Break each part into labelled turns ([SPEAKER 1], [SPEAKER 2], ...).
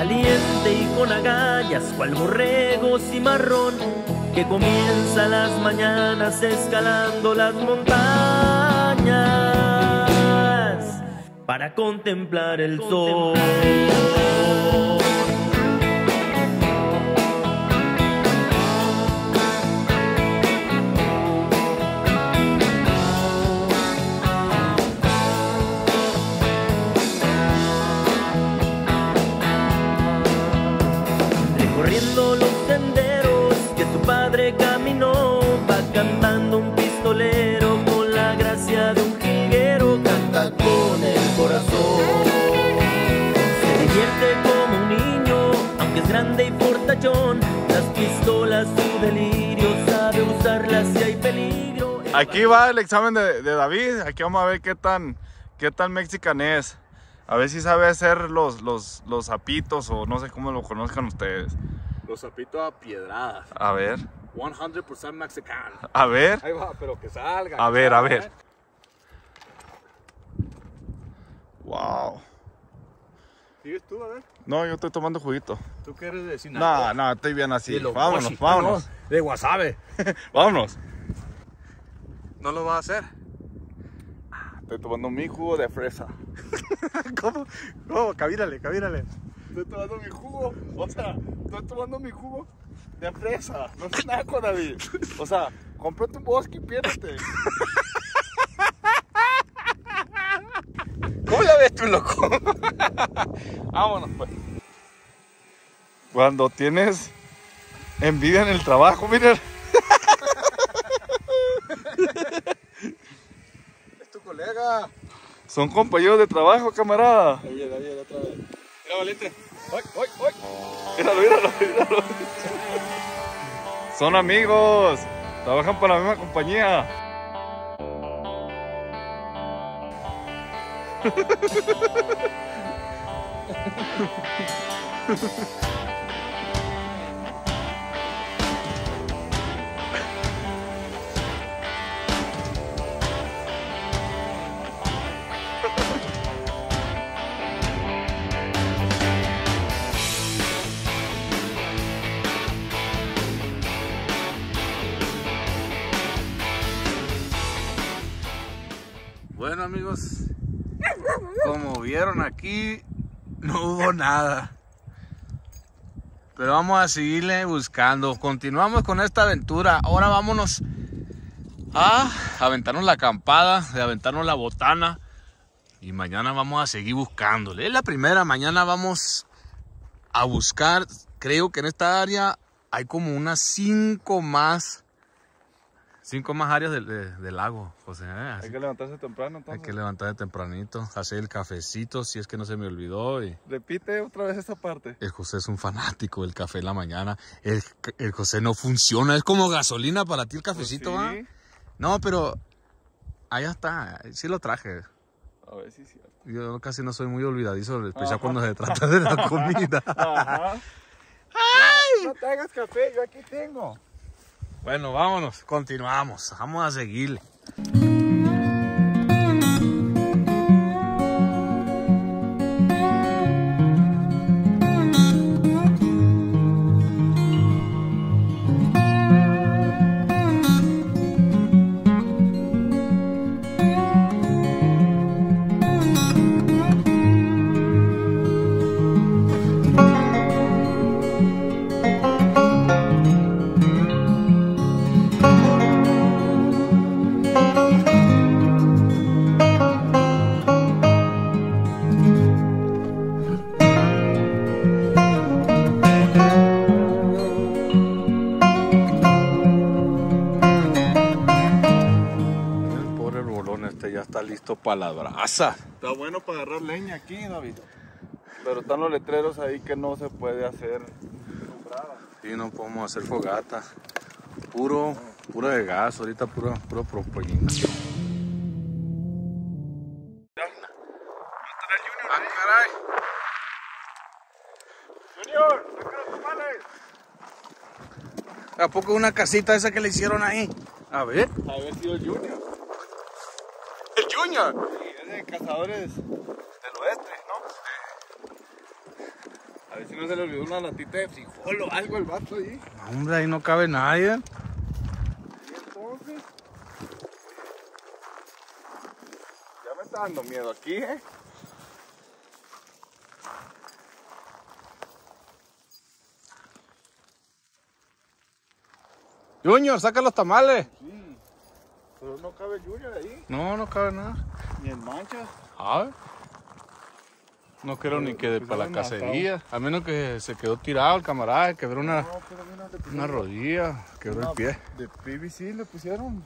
[SPEAKER 1] valiente y con agallas, cual borrego cimarrón, que comienza las mañanas escalando las montañas para contemplar el sol.
[SPEAKER 2] Aquí va el examen de, de David. Aquí vamos a ver qué tan, qué tan mexican es. A ver si sabe hacer los, los, los zapitos o no sé cómo lo conozcan ustedes.
[SPEAKER 3] Los zapitos a piedradas.
[SPEAKER 2] A ver,
[SPEAKER 3] 100% mexicano.
[SPEAKER 2] a ver,
[SPEAKER 3] Ahí va, pero que salga.
[SPEAKER 2] a
[SPEAKER 3] que
[SPEAKER 2] ver, a ver.
[SPEAKER 3] ¿eh?
[SPEAKER 2] Wow.
[SPEAKER 3] ¿Sigues tú, a ver?
[SPEAKER 2] No, yo estoy tomando juguito.
[SPEAKER 3] ¿Tú qué eres de
[SPEAKER 2] No,
[SPEAKER 3] Sinaloa?
[SPEAKER 2] no, estoy bien así. Vámonos, vámonos,
[SPEAKER 3] No, de wasabi.
[SPEAKER 2] vámonos.
[SPEAKER 3] ¿No lo vas a hacer?
[SPEAKER 2] Estoy tomando mi jugo de fresa.
[SPEAKER 3] ¿Cómo? ¿Cómo? Cabírale, cabírale.
[SPEAKER 2] Estoy tomando mi jugo, o sea, estoy tomando mi jugo de fresa. No es naco, David. O sea, cómprate un bosque y piérdete.
[SPEAKER 3] ¿Cómo la ves tú, loco?
[SPEAKER 2] Vámonos, pues. Cuando tienes envidia en el trabajo, miren.
[SPEAKER 3] Es tu colega.
[SPEAKER 2] Son compañeros de trabajo, camarada.
[SPEAKER 3] Ahí ahí otra vez. Mira, valiente. ¡Ay, ay, ay!
[SPEAKER 2] Míralo, míralo, míralo. Son amigos. Trabajan para la misma compañía.
[SPEAKER 3] amigos, como vieron aquí, no hubo nada. Pero vamos a seguirle buscando. Continuamos con esta aventura. Ahora vámonos a aventarnos la acampada, de aventarnos la botana. Y mañana vamos a seguir buscándole. Es la primera, mañana vamos a buscar. Creo que en esta área hay como unas cinco más. Cinco más áreas del, de- del lago, José. ¿eh? Así
[SPEAKER 2] Hay que levantarse temprano,
[SPEAKER 3] hay
[SPEAKER 2] entonces.
[SPEAKER 3] que levantar tempranito, hacer el cafecito, si es que no se me olvidó. Y
[SPEAKER 2] Repite otra vez esa parte.
[SPEAKER 3] el José es un fanático del café en la mañana. El, el José no funciona, es como gasolina para ti el cafecito, ¿va?
[SPEAKER 2] Pues Sí.
[SPEAKER 3] No, pero allá está, sí lo traje.
[SPEAKER 2] A ver si es cierto.
[SPEAKER 3] Yo casi no soy muy olvidadizo, especial cuando se trata de la comida.
[SPEAKER 2] Ajá. No te hagas café, yo aquí tengo.
[SPEAKER 3] Bueno, vámonos, continuamos, vamos a seguirle. Brasa.
[SPEAKER 2] Está bueno para agarrar leña aquí, David. Pero están los letreros ahí que no se puede hacer.
[SPEAKER 3] Sí, no podemos hacer fogata. Puro, puro de gas, ahorita puro, puro propaganda. Ah, caray.
[SPEAKER 2] Junior, saca los tamales.
[SPEAKER 3] ¿A poco una casita esa que le hicieron ahí? A ver.
[SPEAKER 2] A ver si el Junior. Sí, es de cazadores del oeste, ¿no? A ver si no se le olvidó una latita de frijol o algo el vato ahí.
[SPEAKER 3] Hombre, ahí no cabe nadie.
[SPEAKER 2] Y entonces. Ya me está dando miedo aquí, ¿eh?
[SPEAKER 3] Junior, saca los tamales.
[SPEAKER 2] Sí. Pero no cabe Junior ahí,
[SPEAKER 3] No, no cabe nada.
[SPEAKER 2] ni en manchas.
[SPEAKER 3] A ver. No quiero ni que de-
[SPEAKER 2] Pues
[SPEAKER 3] para la cacería. A menos que se quedó tirado el camarada, quebró una,
[SPEAKER 2] No, mira,
[SPEAKER 3] una rodilla, quebró el pie.
[SPEAKER 2] De PVC le pusieron.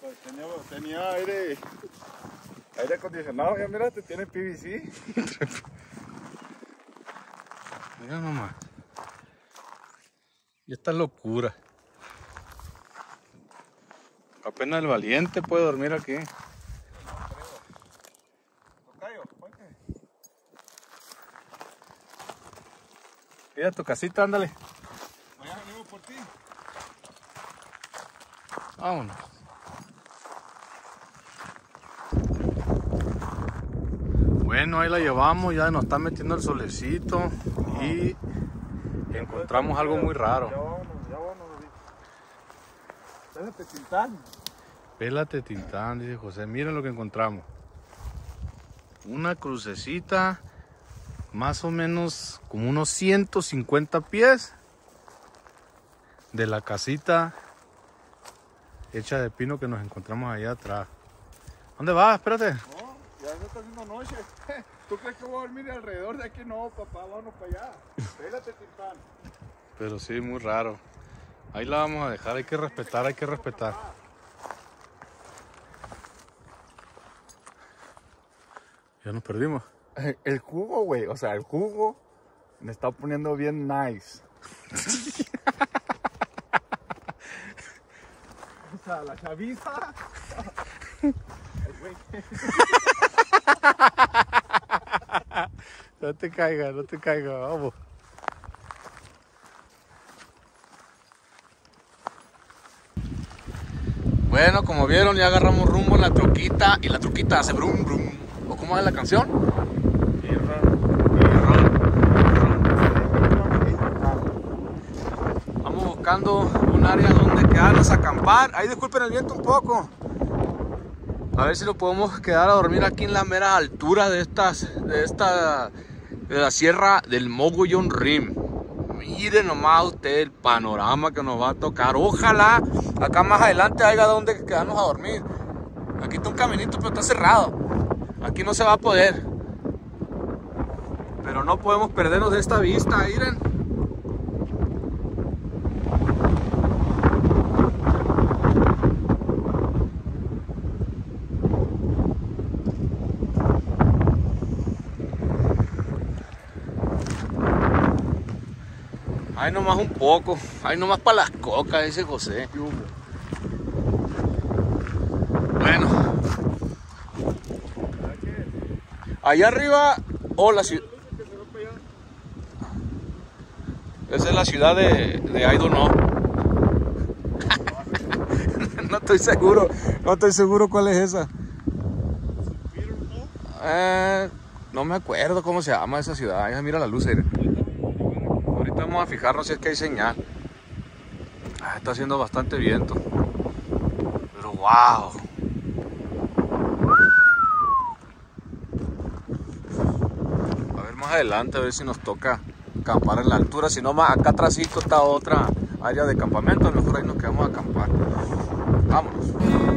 [SPEAKER 2] Pues tenía, tenía aire, aire acondicionado, ya mírate, tiene PVC.
[SPEAKER 3] Mira nomás. Y esta locura. Apenas el valiente puede dormir aquí. Mira tu casita, ándale.
[SPEAKER 2] Mañana venimos por ti.
[SPEAKER 3] Vámonos. Bueno, ahí la llevamos, ya nos está metiendo el solecito y encontramos algo muy raro.
[SPEAKER 2] Espérate, Tintán.
[SPEAKER 3] Pélate Tintán, dice José. Miren lo que encontramos. Una crucecita, más o menos como unos 150 pies de la casita hecha de pino que nos encontramos allá atrás. ¿Dónde vas? Espérate.
[SPEAKER 2] No, ya se está haciendo noche. ¿Tú crees que voy a dormir alrededor de aquí? No, papá, vámonos para allá. Espérate, Tintán.
[SPEAKER 3] Pero sí, muy raro. Ahí la vamos a dejar, hay que respetar, hay que respetar. Ya nos perdimos.
[SPEAKER 2] El jugo, güey, o sea, el jugo me está poniendo bien nice. o sea, la chaviza. Ay, güey.
[SPEAKER 3] No te caigas, no te caigas, vamos. Bueno, como vieron, ya agarramos rumbo en la troquita y la troquita hace brum brum. ¿O cómo es la canción? Vamos buscando un área donde quedarnos a acampar. Ahí disculpen el viento un poco. A ver si lo podemos quedar a dormir aquí en la mera altura de estas, de esta, de la sierra del Mogollon Rim. Miren nomás usted el panorama que nos va a tocar. Ojalá acá más adelante haya donde quedarnos a dormir. Aquí está un caminito, pero está cerrado. Aquí no se va a poder. Pero no podemos perdernos de esta vista, miren. Ay, nomás un poco. Ay, nomás para las cocas, dice José. Bueno. Allá arriba, oh, la ciudad. Esa es la ciudad de, de no. no estoy seguro. No estoy seguro cuál es esa. Eh, no me acuerdo cómo se llama esa ciudad. Mira la luz. ahí. Vamos a fijarnos si es que hay señal. Ah, está haciendo bastante viento. Pero wow. A ver más adelante, a ver si nos toca acampar en la altura. Si no, más acá atrás está otra área de campamento. A lo mejor ahí nos quedamos a acampar. Vámonos.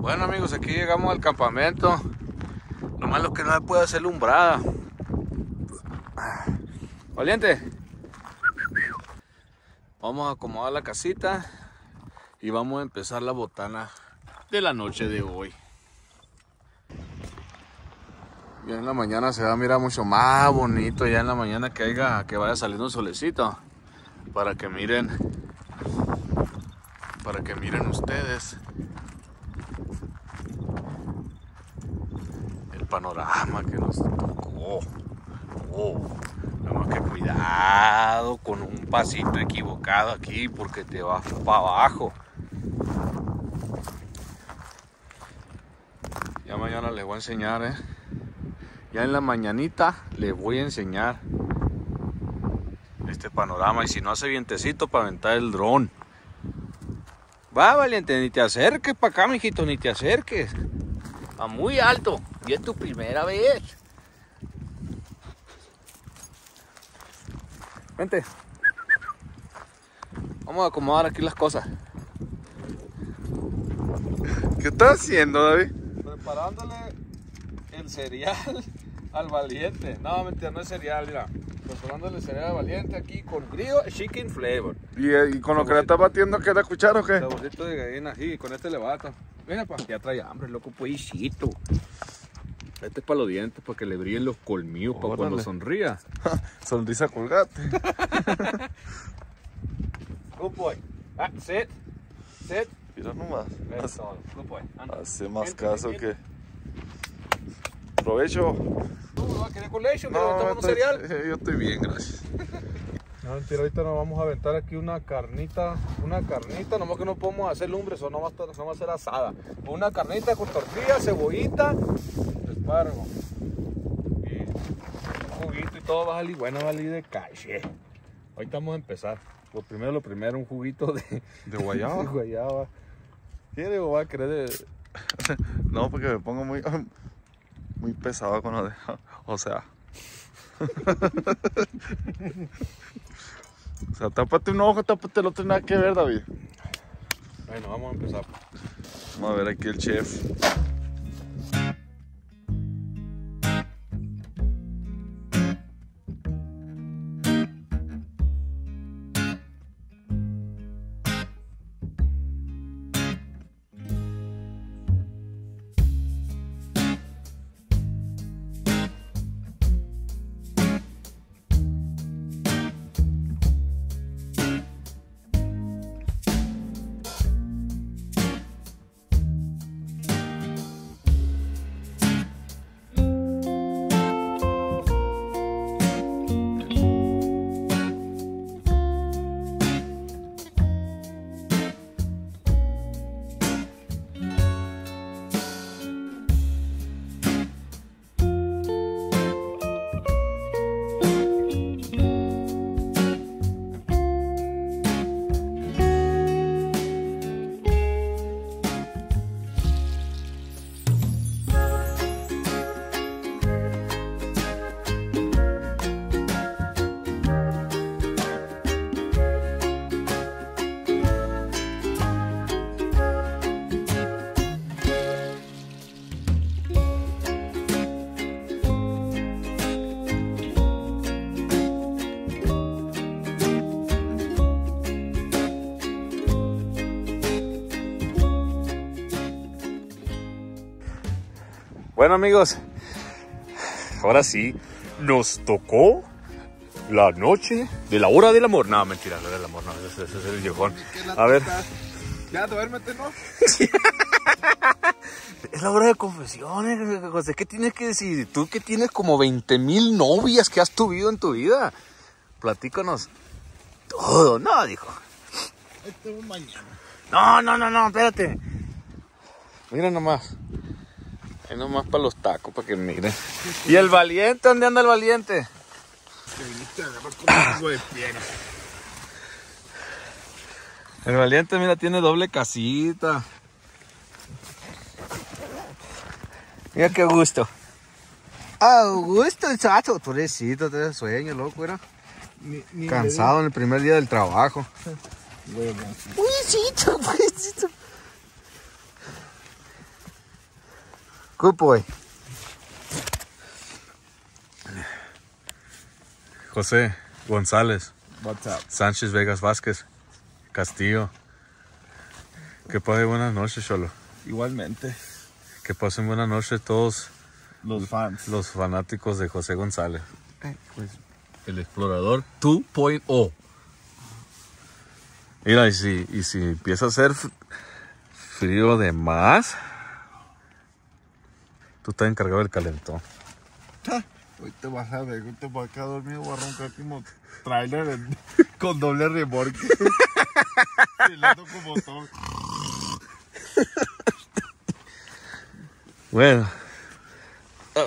[SPEAKER 3] Bueno amigos, aquí llegamos al campamento. Lo malo que no puede hacer lumbrada. Valiente. Vamos a acomodar la casita y vamos a empezar la botana de la noche de hoy. Ya en la mañana se va a mirar mucho más bonito, ya en la mañana que haya, que vaya saliendo un solecito. Para que miren. Para que miren ustedes. Panorama que nos tocó. Oh, nada más que cuidado con un pasito equivocado aquí porque te vas para abajo. Ya mañana les voy a enseñar, eh. Ya en la mañanita les voy a enseñar este panorama. Y si no hace vientecito para aventar el dron. Va, valiente, ni te acerques para acá, mijito, ni te acerques. Va muy alto. Y es tu primera vez. Vente. Vamos a acomodar aquí las cosas.
[SPEAKER 2] ¿Qué estás haciendo, David?
[SPEAKER 3] Preparándole el cereal al valiente. No, mentira, no es cereal, mira. Preparándole el cereal al valiente aquí con grillo chicken flavor.
[SPEAKER 2] ¿Y, eh, y con lo que le estás batiendo, qué la cuchara o qué?
[SPEAKER 3] Saborcito de gallina, sí, con este le. Mira, pa, ya trae hambre, loco, pollito. Este es para los dientes, para que le brillen los colmillos, para cuando sonría.
[SPEAKER 2] Sonrisa colgate.
[SPEAKER 3] Good boy. Ah, sit. Sit.
[SPEAKER 2] Mira nomás.
[SPEAKER 3] Good boy.
[SPEAKER 2] Hace más caso que. Provecho.
[SPEAKER 3] No a querer cereal.
[SPEAKER 2] eh, yo estoy bien, gracias.
[SPEAKER 3] No, mentira, ahorita nos vamos a aventar aquí una carnita, una carnita, nomás que no podemos hacer lumbre, eso no va a, estar, no va a ser asada. Una carnita con tortilla, cebollita, espárrago. Y un juguito y todo va a salir, bueno, va a salir de calle. Ahorita vamos a empezar. Lo primero, lo primero, un juguito de,
[SPEAKER 2] ¿De guayaba?
[SPEAKER 3] de guayaba. ¿Quiere o va a querer de-
[SPEAKER 2] No, porque me pongo muy, muy pesado con lo de. O sea. O sea, tápate un ojo, tápate el otro, nada que ver, David.
[SPEAKER 3] Bueno, vamos a empezar.
[SPEAKER 2] Vamos a ver aquí el chef.
[SPEAKER 3] Bueno amigos, ahora sí, nos tocó la noche de la hora del amor. No, mentira, la hora del amor, no, ese, ese es el viejón. A ver,
[SPEAKER 2] Ya, duérmete, ¿no?
[SPEAKER 3] es la hora de confesiones, José, ¿qué tienes que decir? Tú que tienes como 20 mil novias que has tuvido en tu vida, platícanos todo. No, dijo. No, no, no, no, espérate. Mira nomás. Ahí nomás para los tacos, para que miren. ¿Y el valiente? ¿Dónde anda el valiente? El valiente, mira, tiene doble casita. Mira qué gusto. Ah, gusto el chacho. Pobrecito, te sueño, loco, era. Cansado en el primer día del trabajo. Pobrecito, pobrecito. Good boy. José González.
[SPEAKER 2] What's up?
[SPEAKER 3] Sánchez Vegas Vázquez. Castillo. Que pasen buenas noches, Cholo.
[SPEAKER 2] Igualmente.
[SPEAKER 3] Que pasen buenas noches todos
[SPEAKER 2] los fans.
[SPEAKER 3] los fanáticos de José González. Pues, el explorador 2.0. Mira, y si, y si empieza a hacer frío de más, tú estás encargado del calentón.
[SPEAKER 2] Hoy te vas a ver, hoy te vas a quedar dormido, voy a roncar como trailer en- con doble remorque. Piloto como todo.
[SPEAKER 3] Bueno.
[SPEAKER 1] La